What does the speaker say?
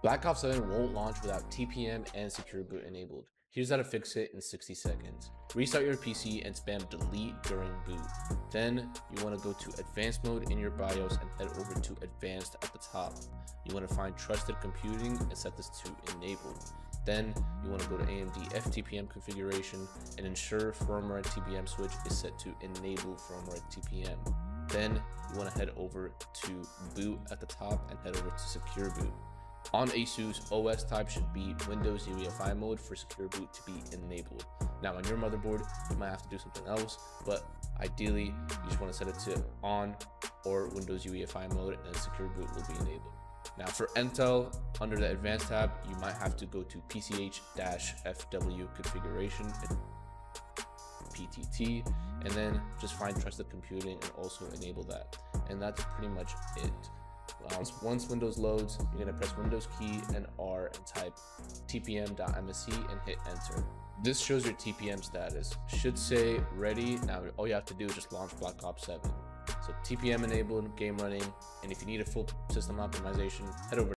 Black Ops 7 won't launch without TPM and Secure Boot enabled. Here's how to fix it in 60 seconds. Restart your PC and spam delete during boot. Then you want to go to advanced mode in your BIOS and head over to advanced at the top. You want to find trusted computing and set this to enabled. Then you want to go to AMD FTPM configuration and ensure firmware TPM switch is set to enable firmware TPM. Then you want to head over to boot at the top and head over to secure boot. On ASUS, OS type should be Windows UEFI mode for secure boot to be enabled. Now on your motherboard, you might have to do something else, but ideally you just want to set it to on or Windows UEFI mode and secure boot will be enabled. Now for Intel, under the advanced tab, you might have to go to PCH-FW configuration PTT and then just find trusted computing and also enable that. And that's pretty much it. Um, once Windows loads, you're gonna press Windows key and R and type tpm.msc and hit enter. This shows your TPM status. Should say ready. Now all you have to do is just launch Black Ops 7. So TPM enabled, game running, and if you need a full system optimization, head over